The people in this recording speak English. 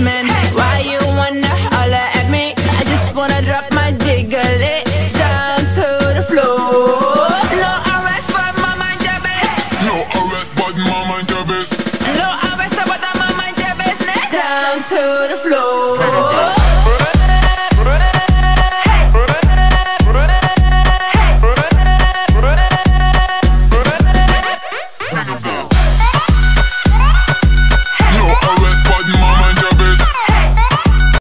man. Why you wanna holler at me? I just wanna drop my jiggle it down to the floor. No arrest, but my mind your business. No arrest, but my mind your business. No arrest, but my mind your business. Down to the floor.